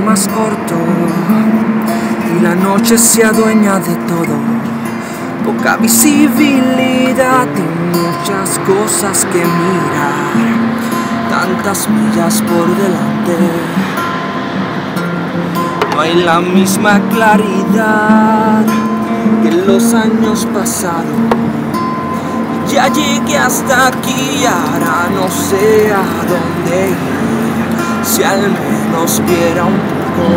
corto y la noche se adueña de todo. Poca visibilidad y muchas cosas que mirar, tantas millas por delante. No hay la misma claridad que los años pasados. Ya llegué hasta aquí, ahora no sé a dónde ir, si al menos viera un poco.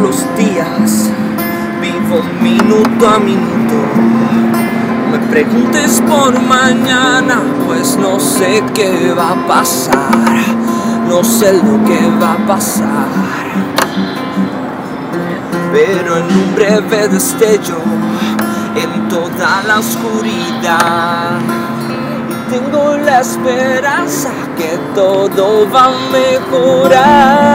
Los días, vivo minuto a minuto. Me preguntes por mañana, pues no sé qué va a pasar, no sé lo que va a pasar. Pero en un breve destello, en toda la oscuridad, tengo la esperanza que todo va a mejorar.